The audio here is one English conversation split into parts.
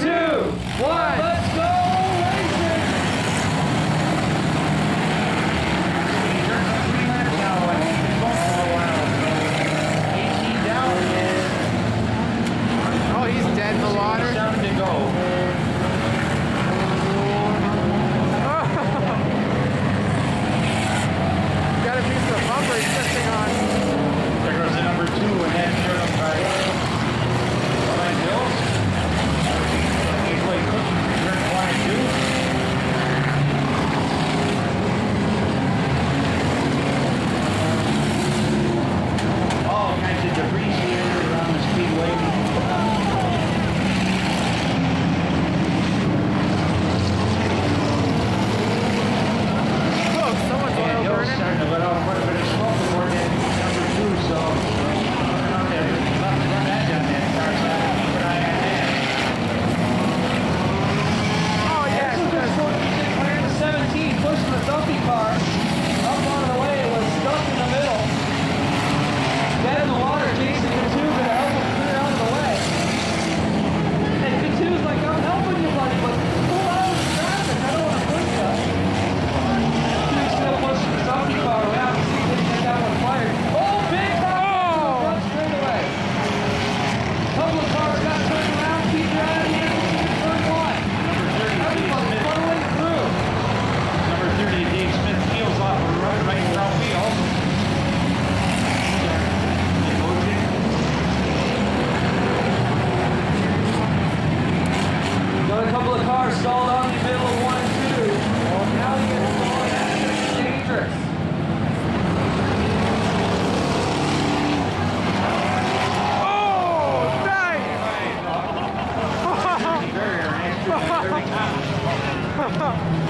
Two, one. Pounds.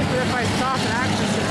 That if I stop, an accident